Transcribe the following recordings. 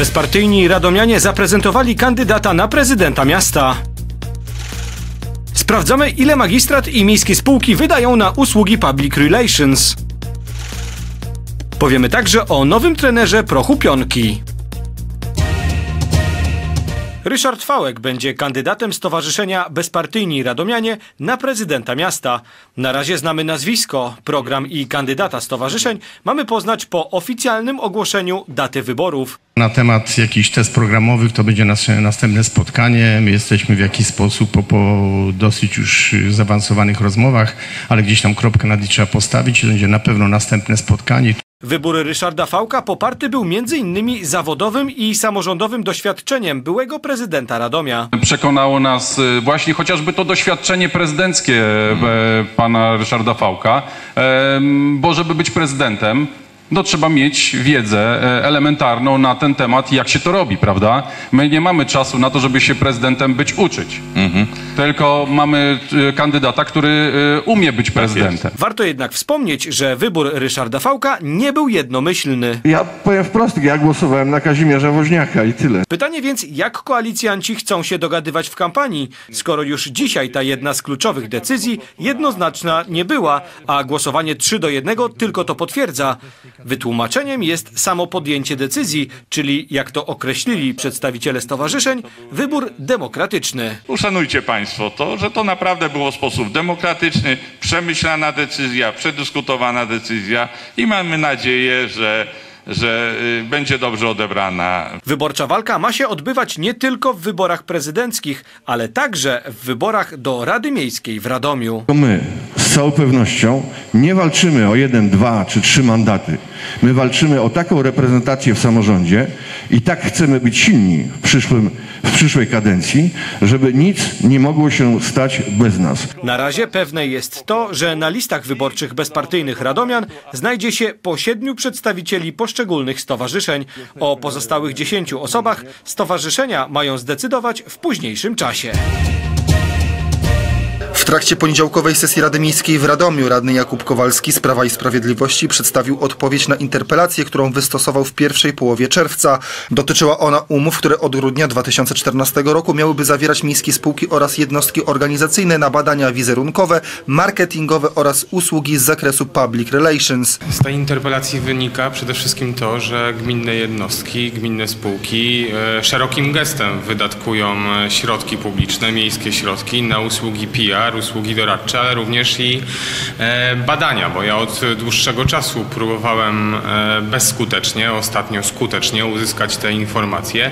Bezpartyjni radomianie zaprezentowali kandydata na prezydenta miasta. Sprawdzamy, ile magistrat i miejskie spółki wydają na usługi public relations. Powiemy także o nowym trenerze prochu pionki. Ryszard Fałek będzie kandydatem Stowarzyszenia Bezpartyjni Radomianie na prezydenta miasta. Na razie znamy nazwisko, program i kandydata stowarzyszeń mamy poznać po oficjalnym ogłoszeniu daty wyborów. Na temat jakichś test programowych to będzie nas, następne spotkanie. My jesteśmy w jakiś sposób po, po dosyć już zaawansowanych rozmowach, ale gdzieś tam kropkę nad trzeba postawić. Będzie na pewno następne spotkanie. Wybór Ryszarda Fałka poparty był m.in. zawodowym i samorządowym doświadczeniem byłego prezydenta Radomia. Przekonało nas y, właśnie chociażby to doświadczenie prezydenckie e, pana Ryszarda Fałka, Em, bo żeby być prezydentem, no trzeba mieć wiedzę e, elementarną na ten temat, jak się to robi, prawda? My nie mamy czasu na to, żeby się prezydentem być uczyć, tylko mamy e, kandydata, który e, umie być prezydentem. Warto jednak wspomnieć, że wybór Ryszarda Fałka nie był jednomyślny. Ja powiem wprost, ja głosowałem na Kazimierza Woźniaka i tyle. Pytanie więc, jak koalicjanci chcą się dogadywać w kampanii, skoro już dzisiaj ta jedna z kluczowych decyzji jednoznaczna nie była, a głosowanie 3 do 1 tylko to potwierdza. Wytłumaczeniem jest samo podjęcie decyzji, czyli jak to określili przedstawiciele stowarzyszeń, wybór demokratyczny. Uszanujcie Państwo to, że to naprawdę było w sposób demokratyczny, przemyślana decyzja, przedyskutowana decyzja i mamy nadzieję, że, że y, będzie dobrze odebrana Wyborcza walka ma się odbywać nie tylko w wyborach prezydenckich, ale także w wyborach do Rady Miejskiej w Radomiu. My całą pewnością nie walczymy o jeden, dwa czy trzy mandaty. My walczymy o taką reprezentację w samorządzie i tak chcemy być silni w, przyszłym, w przyszłej kadencji, żeby nic nie mogło się stać bez nas. Na razie pewne jest to, że na listach wyborczych bezpartyjnych Radomian znajdzie się po siedmiu przedstawicieli poszczególnych stowarzyszeń. O pozostałych dziesięciu osobach stowarzyszenia mają zdecydować w późniejszym czasie. W trakcie poniedziałkowej sesji Rady Miejskiej w Radomiu radny Jakub Kowalski z Prawa i Sprawiedliwości przedstawił odpowiedź na interpelację, którą wystosował w pierwszej połowie czerwca. Dotyczyła ona umów, które od grudnia 2014 roku miałyby zawierać miejskie spółki oraz jednostki organizacyjne na badania wizerunkowe, marketingowe oraz usługi z zakresu public relations. Z tej interpelacji wynika przede wszystkim to, że gminne jednostki, gminne spółki e, szerokim gestem wydatkują e, środki publiczne, miejskie środki na usługi PR, usługi doradcze, ale również i e, badania, bo ja od dłuższego czasu próbowałem e, bezskutecznie, ostatnio skutecznie uzyskać te informacje.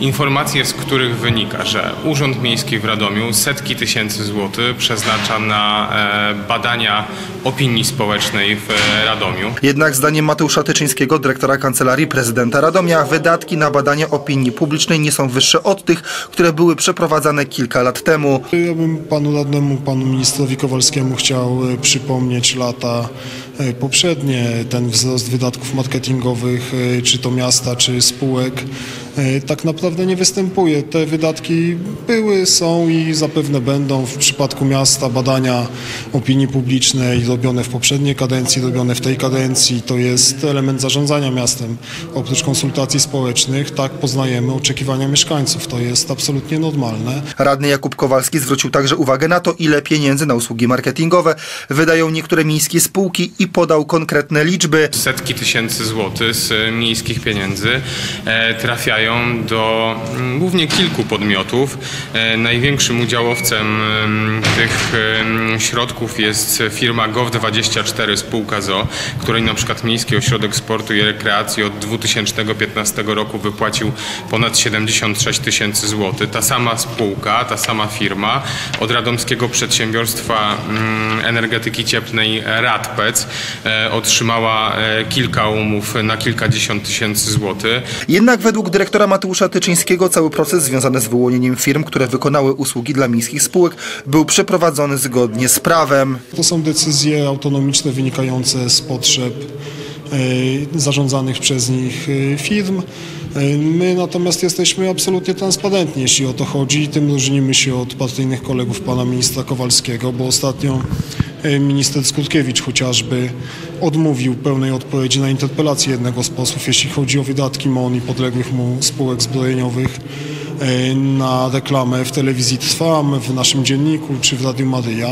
Informacje, z których wynika, że Urząd Miejski w Radomiu setki tysięcy złotych przeznacza na e, badania opinii społecznej w Radomiu. Jednak zdaniem Mateusza Tyczyńskiego, dyrektora Kancelarii Prezydenta Radomia, wydatki na badania opinii publicznej nie są wyższe od tych, które były przeprowadzane kilka lat temu. Ja bym panu radnemu, panu ministrowi Kowalskiemu chciał e, przypomnieć lata e, poprzednie, ten wzrost wydatków marketingowych, e, czy to miasta, czy spółek, tak naprawdę nie występuje. Te wydatki były, są i zapewne będą w przypadku miasta badania opinii publicznej robione w poprzedniej kadencji, robione w tej kadencji. To jest element zarządzania miastem. Oprócz konsultacji społecznych, tak poznajemy oczekiwania mieszkańców. To jest absolutnie normalne. Radny Jakub Kowalski zwrócił także uwagę na to, ile pieniędzy na usługi marketingowe wydają niektóre miejskie spółki i podał konkretne liczby. Setki tysięcy złotych z e, miejskich pieniędzy e, do mm, głównie kilku podmiotów. E, Największym udziałowcem em, tych em, środków jest firma GOV24 spółka ZO, której na przykład Miejski Ośrodek Sportu i Rekreacji od 2015 roku wypłacił ponad 76 tysięcy złotych. Ta sama spółka, ta sama firma od radomskiego przedsiębiorstwa mm, energetyki cieplnej Radpec e, otrzymała e, kilka umów na kilkadziesiąt tysięcy złotych. Jednak według dyrektora Mateusza Tyczyńskiego cały proces związany z wyłonieniem firm, które wykonały usługi dla miejskich spółek był przeprowadzony zgodnie z prawem. To są decyzje autonomiczne wynikające z potrzeb e, zarządzanych przez nich e, firm. E, My natomiast jesteśmy absolutnie transparentni, jeśli o to chodzi. Tym różnimy się od partyjnych kolegów pana ministra Kowalskiego, bo ostatnio e, minister Skutkiewicz chociażby odmówił pełnej odpowiedzi na interpelację jednego z posłów, jeśli chodzi o wydatki MON i podległych mu spółek zbrojeniowych na reklamę w telewizji Trwam, w naszym dzienniku czy w Radiu Maryja.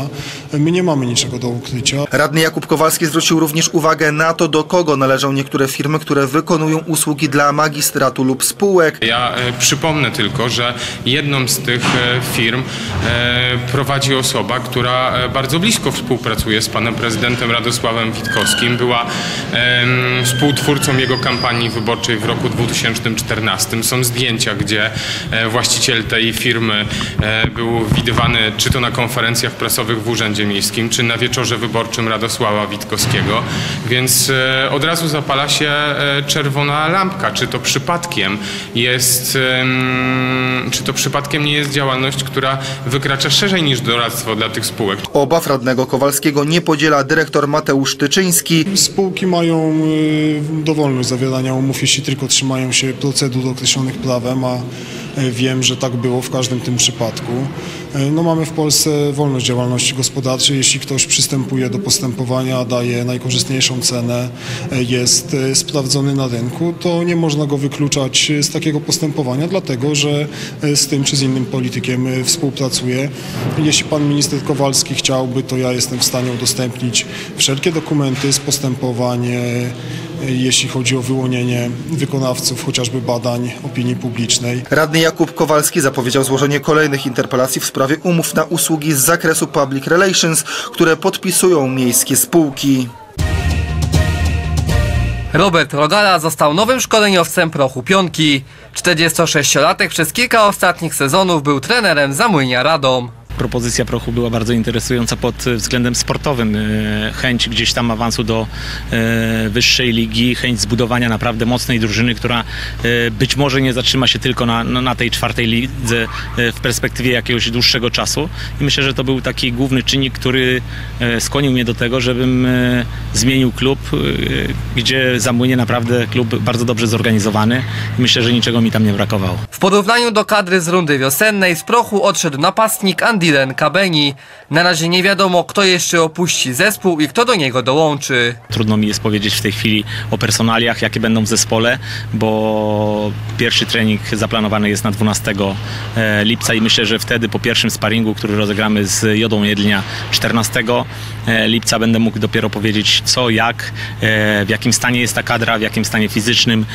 E, My nie mamy niczego do ukrycia. Radny Jakub Kowalski zwrócił również uwagę na to, do kogo należą niektóre firmy, które wykonują usługi dla magistratu lub spółek. Ja e, przypomnę tylko, że jedną z tych e, firm e, prowadzi osoba, która e, bardzo blisko współpracuje z panem prezydentem Radosławem Witkowskim. Była współtwórcą jego kampanii wyborczej w roku 2014. Są zdjęcia, gdzie e, właściciel tej firmy e, był widywany czy to na konferencjach prasowych w Urzędzie Miejskim, czy na wieczorze wyborczym Radosława Witkowskiego. Więc e, od razu zapala się e, czerwona lampka. Czy to przypadkiem jest, czy to przypadkiem nie jest działalność, która wykracza szerzej niż doradztwo dla tych spółek? Obaw radnego Kowalskiego nie podziela dyrektor Mateusz Tyczyński. Spółki mają dowolność zawierania umów, jeśli tylko trzymają się procedur określonych prawem, a wiem, że tak było w każdym tym przypadku. Y, No, mamy w Polsce wolność działalności gospodarczej. Jeśli ktoś przystępuje do postępowania, daje najkorzystniejszą cenę, y, jest y, sprawdzony na rynku, to nie można go wykluczać z takiego postępowania, dlatego że z tym czy z innym politykiem współpracuje. Jeśli pan minister Kowalski chciałby, to ja jestem w stanie udostępnić wszelkie dokumenty z postępowań, e, jeśli chodzi o wyłonienie wykonawców chociażby badań opinii publicznej. Radny Jakub Kowalski zapowiedział złożenie kolejnych interpelacji w sprawie umów na usługi z zakresu public relations, które podpisują miejskie spółki. Robert Rogala został nowym szkoleniowcem prochu Pionki. 46-latek przez kilka ostatnich sezonów był trenerem Zamłynia Radom. Propozycja prochu była bardzo interesująca pod względem sportowym. E, Chęć gdzieś tam awansu do e, wyższej ligi, chęć zbudowania naprawdę mocnej drużyny, która e, być może nie zatrzyma się tylko na, na tej czwartej lidze w perspektywie jakiegoś dłuższego czasu. I myślę, że to był taki główny czynnik, który skłonił mnie do tego, żebym zmienił klub, gdzie zamłynie naprawdę klub bardzo dobrze zorganizowany. Myślę, że niczego mi tam nie brakowało. W porównaniu do kadry z rundy wiosennej z prochu odszedł napastnik Andiren Kabeni. Na razie nie wiadomo kto jeszcze opuści zespół i kto do niego dołączy. Trudno mi jest powiedzieć w tej chwili o personaliach, jakie będą w zespole, bo pierwszy trening zaplanowany jest na 12 e, lipca i myślę, że wtedy po pierwszym sparingu, który rozegramy z Jodą Jedlnia 14 e, lipca będę mógł dopiero powiedzieć co, jak, e, w jakim stanie jest ta kadra, w jakim stanie fizycznym,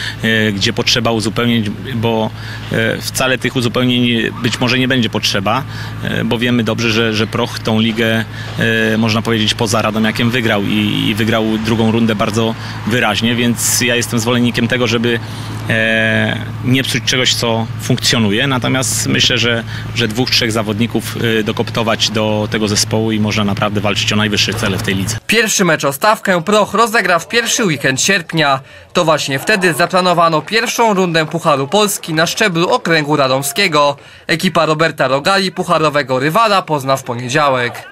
gdzie potrzeba uzupełnień, bo wcale tych uzupełnień być może nie będzie potrzeba, bo wiemy dobrze, że, że Proch tą ligę e, można powiedzieć poza Radomiakiem wygrał i, i wygrał drugą rundę bardzo wyraźnie, więc ja jestem zwolennikiem tego, żeby e, nie psuć czegoś, co funkcjonuje, natomiast myślę, że, że dwóch, trzech zawodników e, dokoptować do tego zespołu i można naprawdę walczyć o najwyższe cele w tej lidze. Pierwszy mecz o stawkę Proch rozegra w pierwszy weekend sierpnia. To właśnie wtedy zaplanowano pierwszą rundę Pucharu Polski na szczeblu okręgu radomskiego. Ekipa Roberta Rogali pucharowego rywala pozna w poniedziałek.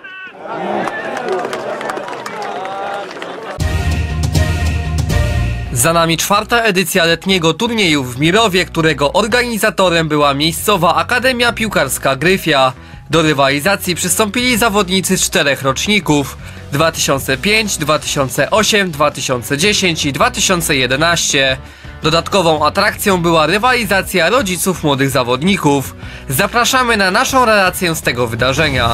Za nami czwarta edycja letniego turnieju w Mirowie, którego organizatorem była miejscowa Akademia Piłkarska Gryfia. Do rywalizacji przystąpili zawodnicy z czterech roczników 2005, 2008, 2010 i 2011. Dodatkową atrakcją była rywalizacja rodziców młodych zawodników. Zapraszamy na naszą relację z tego wydarzenia.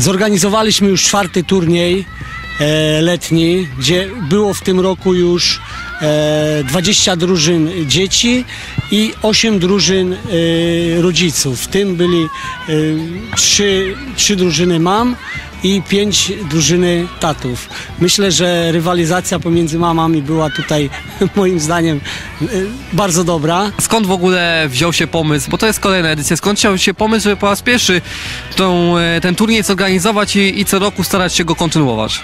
Zorganizowaliśmy już czwarty turniej e, letni, gdzie było w tym roku już e, 20 drużyn dzieci i 8 drużyn e, rodziców. W tym byli e, trzy, trzy drużyny mam i pięć drużyny tatów. Myślę, że rywalizacja pomiędzy mamami była tutaj moim zdaniem y, bardzo dobra. Skąd w ogóle wziął się pomysł, bo to jest kolejna edycja, skąd wziął się pomysł, żeby po raz pierwszy tą, e, ten turniej zorganizować i, i co roku starać się go kontynuować?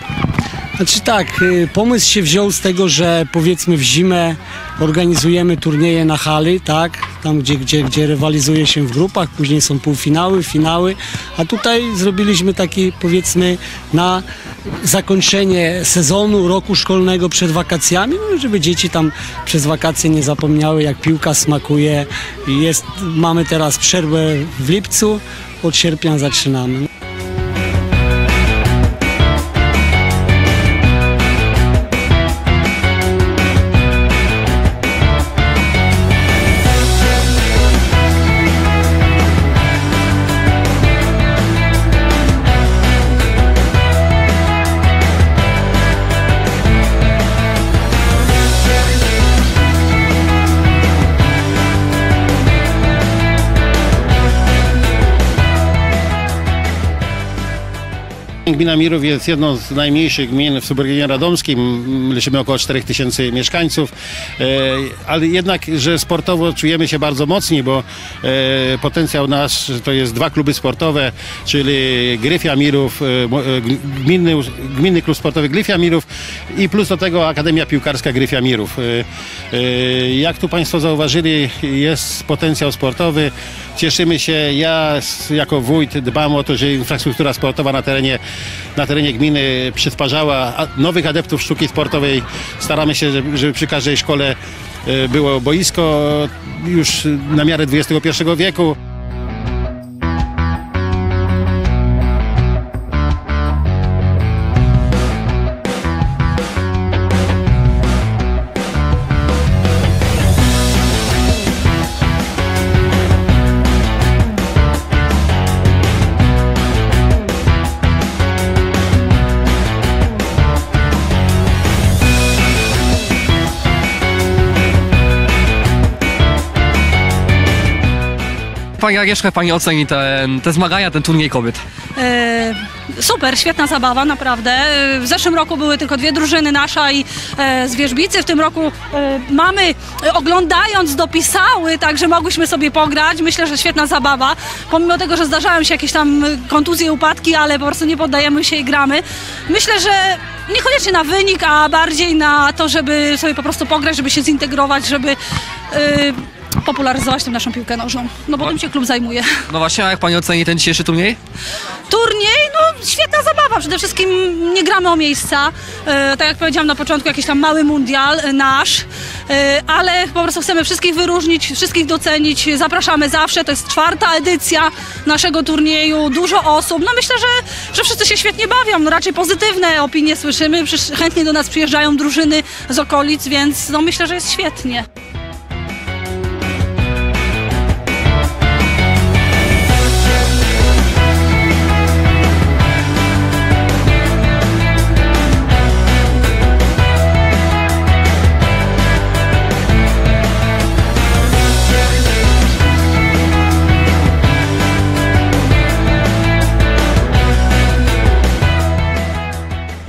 Znaczy tak, y, pomysł się wziął z tego, że powiedzmy w zimę organizujemy turnieje na hali, tak, tam gdzie, gdzie, gdzie rywalizuje się w grupach, później są półfinały, finały, a tutaj zrobiliśmy taki powiedzmy na zakończenie sezonu, roku szkolnego przed wakacjami, no, żeby dzieci tam przez wakacje nie zapomniały jak piłka smakuje. Jest, mamy teraz przerwę w lipcu, od sierpnia zaczynamy. Gmina Mirów jest jedną z najmniejszych gmin w subregionie radomskim. Liczymy około 4000 mieszkańców, e, ale jednak, że sportowo czujemy się bardzo mocni, bo e, potencjał nasz to jest dwa kluby sportowe, czyli Gryfia Mirów, e, gminny, gminny klub sportowy Gryfia Mirów i plus do tego Akademia Piłkarska Gryfia Mirów. Jak tu Państwo zauważyli, jest potencjał sportowy. Cieszymy się, ja jako wójt dbam o to, że infrastruktura sportowa na terenie, na terenie gminy przysparzała nowych adeptów sztuki sportowej. Staramy się, żeby, żeby przy każdej szkole e, było boisko już na miarę XXI wieku. Pani Agnieszka, pani oceni te, te zmagania, ten turniej kobiet? E, super, świetna zabawa, naprawdę. E, W zeszłym roku były tylko dwie drużyny, nasza i e, z Wierzbicy. W tym roku e, mamy, e, oglądając, dopisały, także mogłyśmy sobie pograć. Myślę, że świetna zabawa. Pomimo tego, że zdarzają się jakieś tam kontuzje, upadki, ale po prostu nie poddajemy się i gramy. Myślę, że niekoniecznie na wynik, a bardziej na to, żeby sobie po prostu pograć, żeby się zintegrować, żeby e, popularyzować tę naszą piłkę nożną. No bo tym się klub zajmuje. No właśnie, a jak pani oceni ten dzisiejszy turniej? Turniej, no świetna zabawa. Przede wszystkim nie gramy o miejsca. E, tak jak powiedziałam na początku, jakiś tam mały mundial e, nasz, e, ale po prostu chcemy wszystkich wyróżnić, wszystkich docenić. Zapraszamy zawsze. To jest czwarta edycja naszego turnieju. Dużo osób. No myślę, że, że wszyscy się świetnie bawią. No, raczej pozytywne opinie słyszymy. Przysz- chętnie do nas przyjeżdżają drużyny z okolic, więc no myślę, że jest świetnie.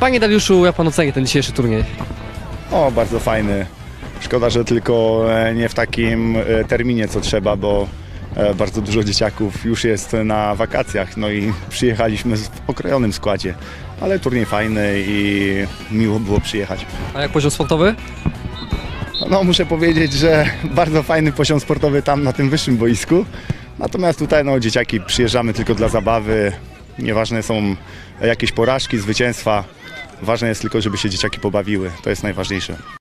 Panie Dariuszu, jak pan oceni ten dzisiejszy turniej? O, bardzo fajny. Szkoda, że tylko e, nie w takim e, terminie, co trzeba, bo e, bardzo dużo dzieciaków już jest na wakacjach, no i przyjechaliśmy w okrojonym składzie. Ale turniej fajny i miło było przyjechać. A jak poziom sportowy? No, muszę powiedzieć, że bardzo fajny poziom sportowy tam na tym wyższym boisku. Natomiast tutaj no, dzieciaki przyjeżdżamy tylko dla zabawy. Nieważne są jakieś porażki, zwycięstwa. Ważne jest tylko, żeby się dzieciaki pobawiły. To jest najważniejsze.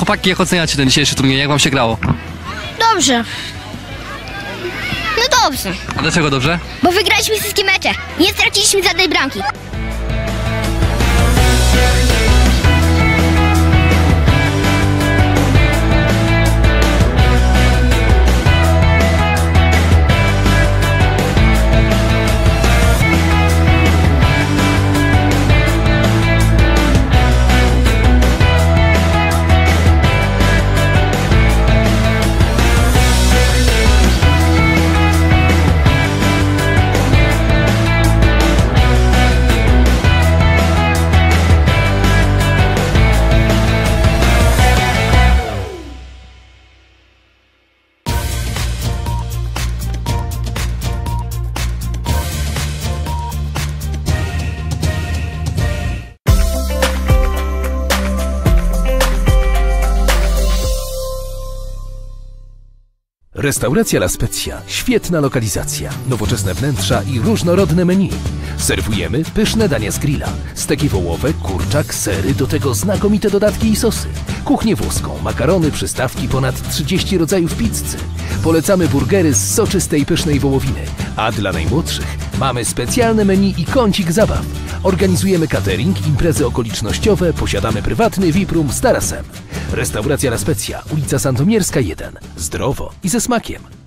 Chłopaki, jak oceniacie ten dzisiejszy turniej? Jak wam się grało? Dobrze. No dobrze, A dlaczego dobrze? bo wygraliśmy wszystkie mecze. Nie straciliśmy żadnej bramki. Restauracja La Spezia. Świetna lokalizacja, nowoczesne wnętrza i różnorodne menu. Serwujemy pyszne dania z grilla. Steki wołowe, kurczak, sery, do tego znakomite dodatki i sosy. Kuchnię włoską, makarony, przystawki, ponad 30 rodzajów pizzy. Polecamy burgery z soczystej pysznej wołowiny. A dla najmłodszych mamy specjalne menu i kącik zabaw. Organizujemy catering, imprezy okolicznościowe, posiadamy prywatny VIP room z tarasem. Restauracja La Spezia, ulica Sandomierska 1. Zdrowo i ze smakiem.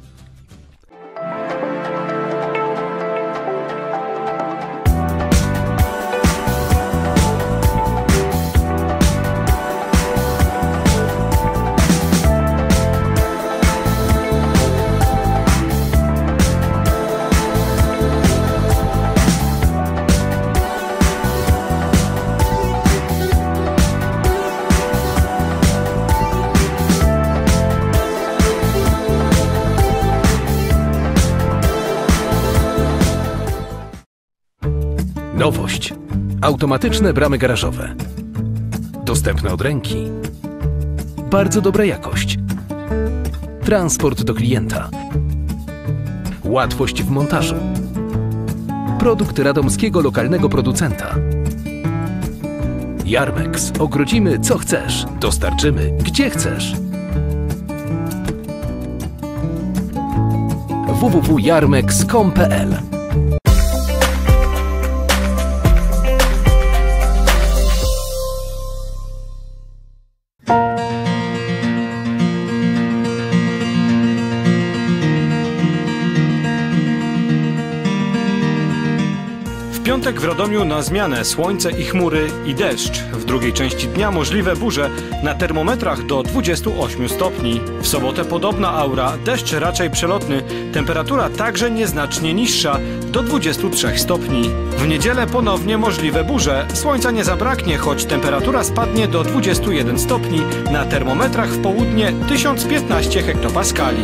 Automatyczne bramy garażowe. Dostępne od ręki. Bardzo dobra jakość. Transport do klienta. Łatwość w montażu. Produkt radomskiego lokalnego producenta. Jarmex. Ogrodzimy co chcesz. Dostarczymy gdzie chcesz. www.jarmex.com.pl piątek w Radomiu na zmianę słońce i chmury i deszcz. W drugiej części dnia możliwe burze na termometrach do 28 stopni. W sobotę podobna aura, deszcz raczej przelotny, temperatura także nieznacznie niższa do 23 stopni. W niedzielę ponownie możliwe burze, słońca nie zabraknie, choć temperatura spadnie do 21 stopni, na termometrach w południe 1015 hektopaskali.